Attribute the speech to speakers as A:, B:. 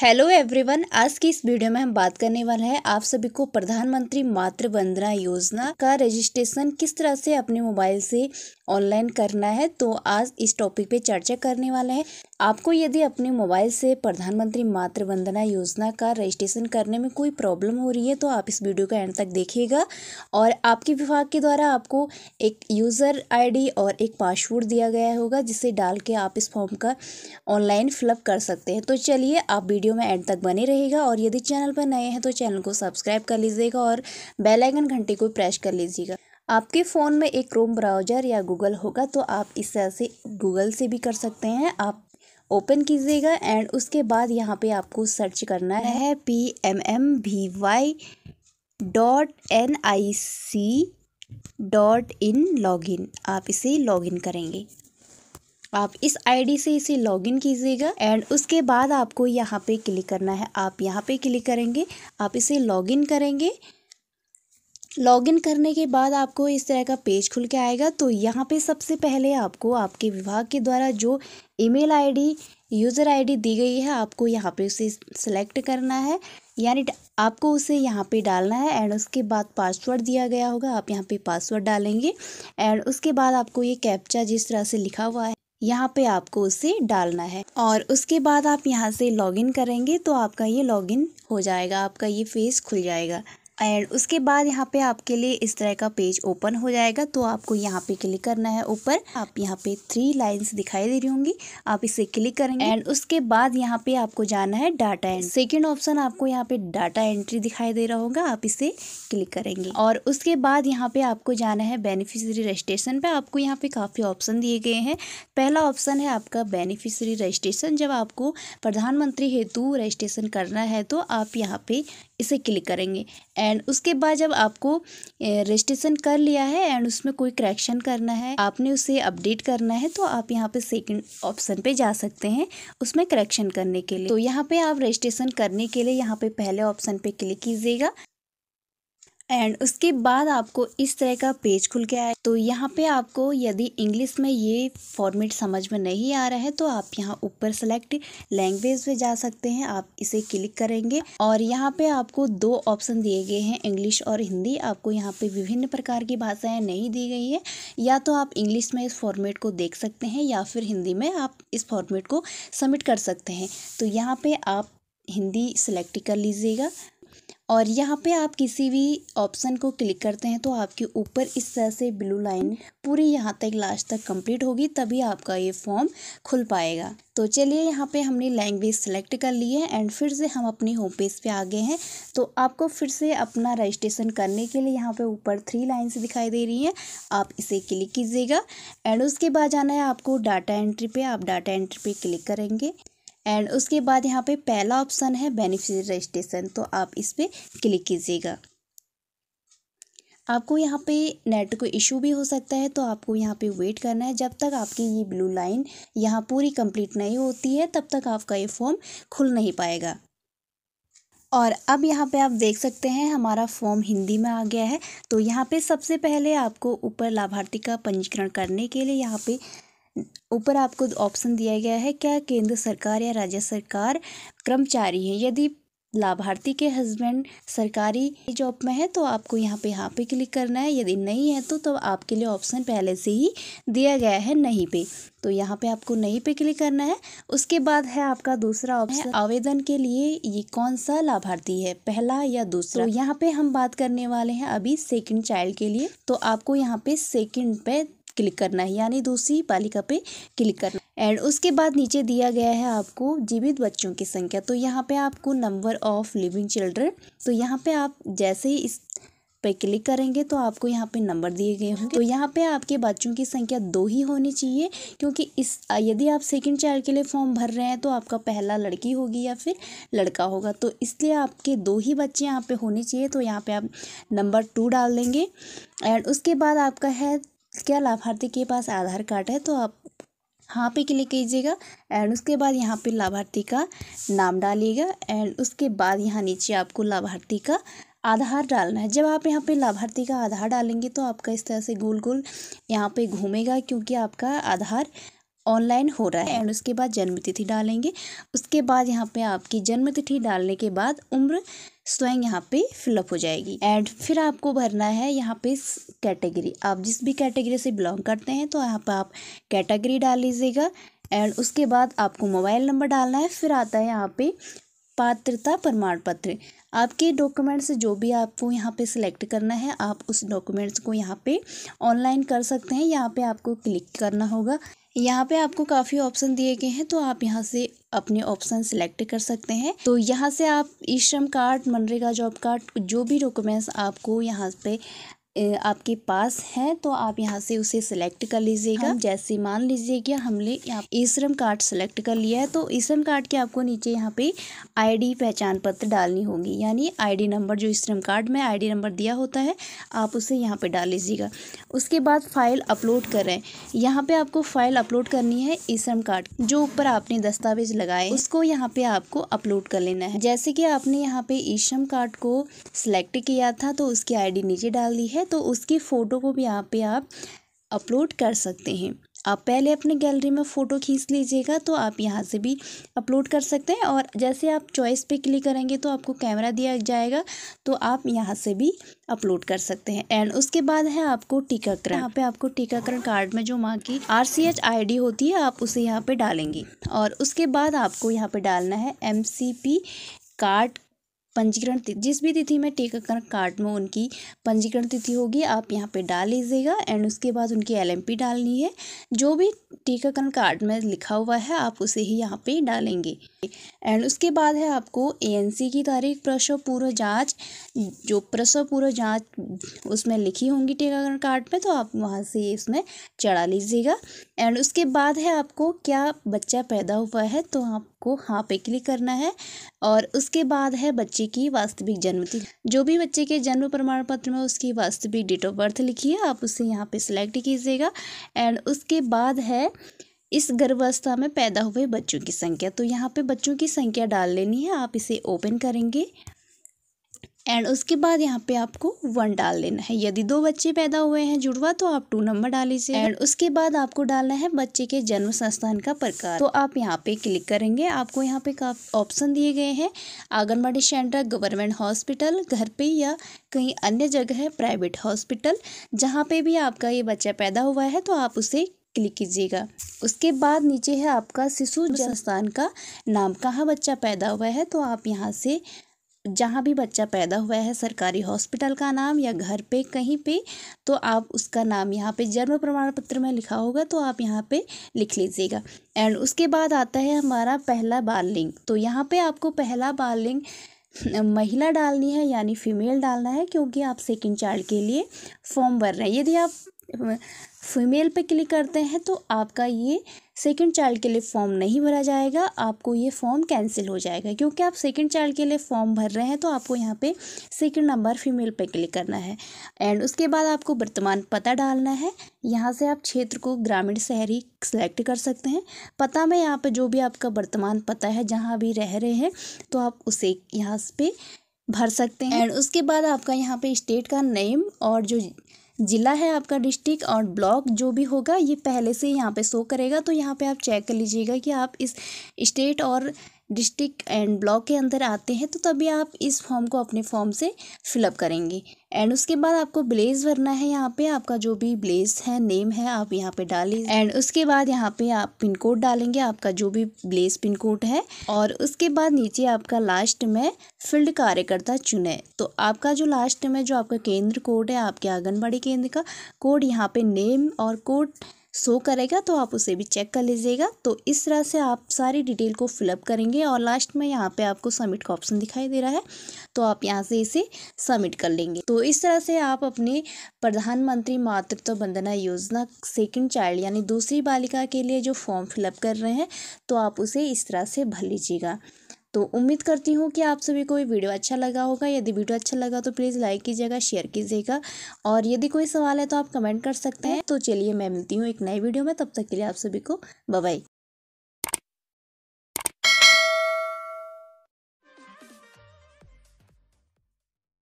A: Hello everyone आज की इस वीडियो में हम बात करने वाले हैं आप सभी को प्रधानमंत्री मातृ वंदना योजना का रजिस्ट्रेशन किस तरह से अपने मोबाइल से ऑनलाइन करना है तो आज इस टॉपिक पे चर्चा करने वाले हैं। आपको यदि अपने मोबाइल से प्रधानमंत्री मातृ वंदना योजना का रजिस्ट्रेशन करने में कोई प्रॉब्लम हो रही है तो आप इस वीडियो का एंड तक देखिएगा और आपके विभाग के द्वारा आपको एक यूज़र आईडी और एक पासवर्ड दिया गया होगा, जिसे डाल के आप इस फॉर्म का ऑनलाइन फिलअप कर सकते हैं। तो चलिए, आप वीडियो में एंड तक बने रहेगा और यदि चैनल पर नए हैं तो चैनल को सब्सक्राइब कर लीजिएगा और बेलाइकन घंटे को प्रेस कर लीजिएगा। आपके फ़ोन में एक क्रोम ब्राउज़र या गूगल होगा तो आप इस तरह से गूगल से भी कर सकते हैं। आप ओपन कीजिएगा एंड उसके बाद यहाँ पे आपको सर्च करना है P M M V Y dot N I C dot in login आप इसे लॉगिन करेंगे। आप इस आईडी से इसे लॉगिन कीजिएगा एंड उसके बाद आपको यहाँ पे क्लिक करना है। आप यहाँ पे क्लिक करेंगे, आप इसे लॉगिन करेंगे। लॉगिन करने के बाद आपको इस तरह का पेज खुल के आएगा। तो यहाँ पे सबसे पहले आपको आपके विभाग के द्वारा जो ईमेल आईडी यूज़र आईडी दी गई है, आपको यहाँ पे उसे सेलेक्ट करना है। यानी आपको उसे यहाँ पे डालना है एंड उसके बाद पासवर्ड दिया गया होगा। आप यहाँ पे पासवर्ड डालेंगे एंड उसके बाद आपको ये कैप्चा जिस तरह से लिखा हुआ है यहाँ पे आपको उसे डालना है। और उसके बाद आप यहाँ से लॉगिन करेंगे तो आपका ये लॉगिन हो जाएगा, आपका ये फेस खुल जाएगा। एंड उसके बाद यहाँ पे आपके लिए इस तरह का पेज ओपन हो जाएगा। तो आपको यहाँ पे क्लिक करना है ऊपर। आप यहाँ पे थ्री लाइंस दिखाई दे रही होंगी। आप इसे क्लिक करेंगे। एंड उसके बाद यहाँ पे आपको जाना है डाटा एंड सेकेंड ऑप्शन आपको यहाँ पे डाटा एंट्री दिखाई दे रहा होगा। आप इसे क्लिक करेंगे। और उसके बाद यहाँ पे आपको जाना है बेनिफिशरी रजिस्ट्रेशन पे। आपको यहाँ पे काफ़ी ऑप्शन दिए गए हैं। पहला ऑप्शन है आपका बेनिफिशरी रजिस्ट्रेशन जब आपको प्रधानमंत्री हेतु रजिस्ट्रेशन करना है तो आप यहाँ पे इसे क्लिक करेंगे। एंड उसके बाद जब आपको रजिस्ट्रेशन कर लिया है एंड उसमें कोई करेक्शन करना है, आपने उसे अपडेट करना है तो आप यहाँ पे सेकंड ऑप्शन पे जा सकते हैं उसमें करेक्शन करने के लिए। तो यहाँ पे आप रजिस्ट्रेशन करने के लिए यहाँ पे पहले ऑप्शन पे क्लिक कीजिएगा। एंड उसके बाद आपको इस तरह का पेज खुल के आए तो यहाँ पे आपको यदि इंग्लिश में ये फॉर्मेट समझ में नहीं आ रहा है तो आप यहाँ ऊपर सेलेक्ट लैंग्वेज में जा सकते हैं। आप इसे क्लिक करेंगे और यहाँ पे आपको दो ऑप्शन दिए गए हैं, इंग्लिश और हिंदी। आपको यहाँ पे विभिन्न प्रकार की भाषाएँ नहीं दी गई है। या तो आप इंग्लिश में इस फॉर्मेट को देख सकते हैं या फिर हिंदी में आप इस फॉर्मेट को सबमिट कर सकते हैं। तो यहाँ पे आप हिंदी सेलेक्ट कर लीजिएगा। और यहाँ पे आप किसी भी ऑप्शन को क्लिक करते हैं तो आपके ऊपर इस तरह से ब्लू लाइन पूरी यहाँ तक लास्ट तक कंप्लीट होगी, तभी आपका ये फॉर्म खुल पाएगा। तो चलिए यहाँ पे हमने लैंग्वेज सेलेक्ट कर ली है एंड फिर से हम अपनी होम पेज पे आ गए हैं। तो आपको फिर से अपना रजिस्ट्रेशन करने के लिए यहाँ पे ऊपर थ्री लाइन्स दिखाई दे रही हैं, आप इसे क्लिक कीजिएगा। एंड उसके बाद जाना है आपको डाटा एंट्री पे, आप डाटा एंट्री पे क्लिक करेंगे। एंड उसके बाद यहाँ पे पहला ऑप्शन है बेनिफिशियरी रजिस्ट्रेशन तो आप इस पर क्लिक कीजिएगा। आपको यहाँ पे नेट को इशू भी हो सकता है तो आपको यहाँ पे वेट करना है। जब तक आपकी ये ब्लू लाइन यहाँ पूरी कंप्लीट नहीं होती है, तब तक आपका ये फॉर्म खुल नहीं पाएगा। और अब यहाँ पे आप देख सकते हैं, हमारा फॉर्म हिंदी में आ गया है। तो यहाँ पे सबसे पहले आपको ऊपर लाभार्थी का पंजीकरण करने के लिए यहाँ पे ऊपर आपको ऑप्शन दिया गया है क्या केंद्र सरकार या राज्य सरकार कर्मचारी हैं? यदि लाभार्थी के हस्बैंड सरकारी जॉब में है तो आपको यहाँ पे यहाँ पे क्लिक करना है। यदि नहीं है तो तो आपके लिए ऑप्शन पहले से ही दिया गया है नहीं पे। तो यहाँ पे आपको नहीं पे क्लिक करना है। उसके बाद है आपका दूसरा ऑप्शन आवेदन के लिए ये कौन सा लाभार्थी है पहला या दूसरा? तो यहाँ पे हम बात करने वाले हैं अभी सेकंड चाइल्ड के लिए। तो आपको यहाँ पे सेकंड पे क्लिक करना है, यानी दूसरी बालिका पे क्लिक करना एंड उसके बाद नीचे दिया गया है आपको जीवित बच्चों की संख्या। तो यहाँ पे आपको नंबर ऑफ़ लिविंग चिल्ड्रन तो यहाँ पे आप जैसे ही इस पे क्लिक करेंगे तो आपको यहाँ पे नंबर दिए गए होंगे। तो यहाँ पे आपके बच्चों की संख्या दो ही होनी चाहिए, क्योंकि इस, यदि आप सेकंड चाइल्ड के लिए फॉर्म भर रहे हैं तो आपका पहला लड़की होगी या फिर लड़का होगा। तो इसलिए आपके दो ही बच्चे यहाँ पे होने चाहिए तो यहाँ पे आप नंबर टू डाल देंगे। एंड उसके बाद आपका है क्या लाभार्थी के पास आधार कार्ड है तो आप हाँ पे क्लिक कीजिएगा एंड उसके बाद यहाँ पे लाभार्थी का नाम डालिएगा एंड उसके बाद यहाँ नीचे आपको लाभार्थी का आधार डालना है। जब आप यहाँ पे लाभार्थी का आधार डालेंगे तो आपका इस तरह से गोल गोल यहाँ पे घूमेगा, क्योंकि आपका आधार ऑनलाइन हो रहा है एंड उसके बाद जन्म तिथि डालेंगे। उसके बाद यहाँ पे आपकी जन्मतिथि डालने के बाद उम्र स्वयं यहाँ पे फिलअप हो जाएगी। एंड फिर आपको भरना है यहाँ पे कैटेगरी आप जिस भी कैटेगरी से बिलोंग करते हैं तो यहाँ पे आप कैटेगरी डाल लीजिएगा। एंड उसके बाद आपको मोबाइल नंबर डालना है। फिर आता है यहाँ पे पात्रता प्रमाण पत्र आपके डॉक्यूमेंट्स जो भी आपको यहाँ पे सिलेक्ट करना है, आप उस डॉक्यूमेंट्स को यहाँ पे ऑनलाइन कर सकते हैं। यहाँ पे आपको क्लिक करना होगा। यहाँ पे आपको काफ़ी ऑप्शन दिए गए हैं तो आप यहाँ से अपने ऑप्शन सिलेक्ट कर सकते हैं। तो यहाँ से आप ई श्रम कार्ड, मनरेगा जॉब कार्ड, जो भी डॉक्यूमेंट्स आपको यहाँ पे आपके पास है तो आप यहाँ से उसे सिलेक्ट कर लीजिएगा। जैसे मान लीजिए कि हमने यहाँ ई श्रम कार्ड सेलेक्ट कर लिया है तो ई श्रम कार्ड के आपको नीचे यहाँ पे आईडी पहचान पत्र डालनी होगी। यानी आईडी नंबर जो ई श्रम कार्ड में आईडी नंबर दिया होता है आप उसे यहाँ पे डाल लीजिएगा। उसके बाद फ़ाइल अपलोड करें यहाँ पर आपको फ़ाइल अपलोड करनी है ई श्रम कार्ड जो ऊपर आपने दस्तावेज़ लगाए उसको यहाँ पर आपको अपलोड कर लेना है। जैसे कि आपने यहाँ पे ई श्रम कार्ड को सिलेक्ट किया था तो उसकी आईडी नीचे डाल दी है तो उसकी फ़ोटो को भी यहाँ पे आप अपलोड कर सकते हैं। आप पहले अपने गैलरी में फ़ोटो खींच लीजिएगा तो आप यहाँ से भी अपलोड कर सकते हैं और जैसे आप चॉइस पे क्लिक करेंगे तो आपको कैमरा दिया जाएगा तो आप यहाँ से भी अपलोड कर सकते हैं। एंड उसके बाद है आपको टीकाकरण। यहाँ पे आपको टीकाकरण कार्ड में जो माँ की R C H I D होती है, आप उसे यहाँ पर डालेंगे। और उसके बाद आपको यहाँ पर डालना है एम सी पी कार्ड पंजीकरण तिथि जिस भी तिथि में टीकाकरण कार्ड में उनकी पंजीकरण तिथि होगी, आप यहाँ पे डाल लीजिएगा एंड उसके बाद उनकी एलएमपी डालनी है। जो भी टीकाकरण कार्ड में लिखा हुआ है, आप उसे ही यहाँ पे डालेंगे। एंड उसके बाद है आपको एएनसी की तारीख, प्रसव पूर्व जाँच, जो प्रसव पूर्व जाँच उसमें लिखी होंगी टीकाकरण कार्ड में तो आप वहाँ से इसमें चढ़ा लीजिएगा। एंड उसके बाद है आपको क्या बच्चा पैदा हुआ है तो आपको हाँ पे क्लिक करना है और उसके बाद है बच्चे की वास्तविक जन्म तिथि जो भी बच्चे के जन्म प्रमाण पत्र में उसकी वास्तविक डेट ऑफ़ बर्थ लिखी है, आप उसे यहाँ पे सिलेक्ट कीजिएगा एंड उसके बाद है इस गर्भावस्था में पैदा हुए बच्चों की संख्या। तो यहाँ पे बच्चों की संख्या डाल लेनी है, आप इसे ओपन करेंगे। एंड उसके बाद यहाँ पे आपको वन डाल लेना है। यदि दो बच्चे पैदा हुए हैं, जुड़वा तो आप टू नंबर डाल लीजिए। एंड उसके बाद आपको डालना है बच्चे के जन्म संस्थान का प्रकार। तो आप यहाँ पे क्लिक करेंगे। आपको यहाँ पे ऑप्शन दिए गए हैं। आंगनबाड़ी सेंटर गवर्नमेंट हॉस्पिटल घर पे या कहीं अन्य जगह है प्राइवेट हॉस्पिटल जहाँ पे भी आपका ये बच्चा पैदा हुआ है तो आप उसे क्लिक कीजिएगा। उसके बाद नीचे है आपका शिशु संस्थान का नाम। कहाँ बच्चा पैदा हुआ है तो आप यहाँ से जहाँ भी बच्चा पैदा हुआ है सरकारी हॉस्पिटल का नाम या घर पे कहीं पे तो आप उसका नाम यहाँ पे जन्म प्रमाण पत्र में लिखा होगा तो आप यहाँ पे लिख लीजिएगा। एंड उसके बाद आता है हमारा पहला बाल लिंग। तो यहाँ पे आपको पहला बाल लिंग महिला डालनी है, यानी फीमेल डालना है, क्योंकि आप सेकंड चाइल्ड के लिए फॉर्म भर रहे हैं। यदि आप फीमेल पे क्लिक करते हैं तो आपका ये सेकंड चाइल्ड के लिए फॉर्म नहीं भरा जाएगा। आपको ये फॉर्म कैंसिल हो जाएगा। क्योंकि आप सेकंड चाइल्ड के लिए फॉर्म भर रहे हैं तो आपको यहाँ पे सेकंड नंबर फीमेल पे क्लिक करना है। एंड उसके बाद आपको वर्तमान पता डालना है। यहाँ से आप क्षेत्र को ग्रामीण शहरी सेलेक्ट कर सकते हैं। पता में यहाँ पर जो भी आपका वर्तमान पता है, जहाँ भी रह रहे हैं तो आप उसे यहाँ पे भर सकते हैं। एंड उसके बाद आपका यहाँ पे स्टेट का नेम और जो ज़िला है आपका डिस्ट्रिक्ट और ब्लॉक जो भी होगा, ये पहले से यहाँ पे शो करेगा। तो यहाँ पे आप चेक कर लीजिएगा कि आप इस स्टेट और डिस्ट्रिक्ट एंड ब्लॉक के अंदर आते हैं तो तभी आप इस फॉर्म को अपने फॉर्म से फिलअप करेंगे। एंड उसके बाद आपको ब्लेज भरना है यहाँ पे, आपका जो भी ब्लेज है, नेम है, आप यहाँ पे डालिए एंड उसके बाद यहाँ पे आप पिन कोड डालेंगे, आपका जो भी ब्लेज पिन कोड है। और उसके बाद नीचे आपका लास्ट में फ़ील्ड कार्यकर्ता चुने। तो आपका जो लास्ट में जो आपका केंद्र कोड है, आपके आंगनबाड़ी केंद्र का, कोड यहाँ पे नेम और कोड शो करेगा तो आप उसे भी चेक कर लीजिएगा। तो इस तरह से आप सारी डिटेल को फिलअप करेंगे और लास्ट में यहाँ पे आपको सबमिट का ऑप्शन दिखाई दे रहा है तो आप यहाँ से इसे सबमिट कर लेंगे। तो इस तरह से आप अपने प्रधानमंत्री मातृत्व वंदना योजना सेकंड चाइल्ड यानी दूसरी बालिका के लिए जो फॉर्म फिलअप कर रहे हैं तो आप उसे इस तरह से भर लीजिएगा। तो उम्मीद करती हूँ कि आप सभी को ये वीडियो अच्छा लगा होगा। यदि वीडियो अच्छा लगा तो प्लीज़ लाइक कीजिएगा, शेयर कीजिएगा और यदि कोई सवाल है तो आप कमेंट कर सकते हैं। तो चलिए मैं मिलती हूँ एक नई वीडियो में। तब तक के लिए आप सभी को बाय